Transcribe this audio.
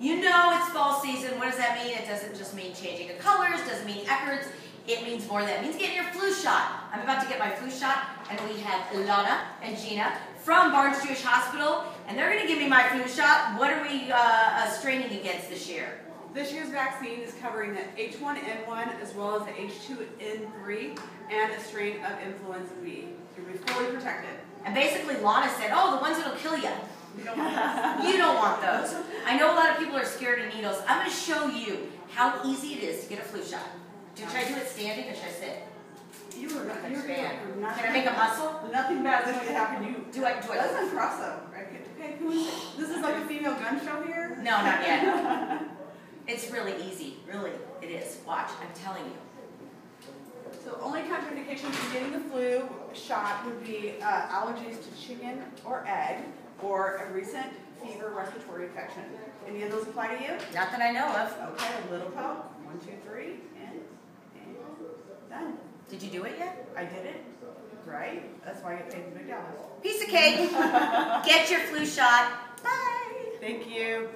You know it's fall season. What does that mean? It doesn't just mean changing of colors, doesn't mean Eckerts. It means more than that. It means getting your flu shot. I'm about to get my flu shot, and we have Ilana and Gina from Barnes Jewish Hospital, and they're going to give me my flu shot. What are we uh, uh, straining against this year? This year's vaccine is covering the H1N1 as well as the H2N3 and a strain of influenza B. You'll be fully protected. And basically, Lana said, oh, the ones that'll kill you. You don't want You don't want those. I know a lot of people are scared of needles. I'm going to show you how easy it is to get a flu shot. Do Should I do it standing or should I sit? You were not, you were Expand. not. Can I make a muscle? Nothing bad's going to happen to you. Do I? Do I? That's impressive. Okay, who is it? This is like a female gun show here? No, not yet. It's really easy. Really, it is. Watch. I'm telling you. So only contraindications for getting the flu shot would be uh, allergies to chicken or egg or a recent fever respiratory infection. Any of those apply to you? Not that I know of. Okay, a little poke. One, two, three, and, and done. Did you do it yet? I did it. Right? That's why I get paid the big dollars. Piece of cake. Get your flu shot. Bye. Thank you.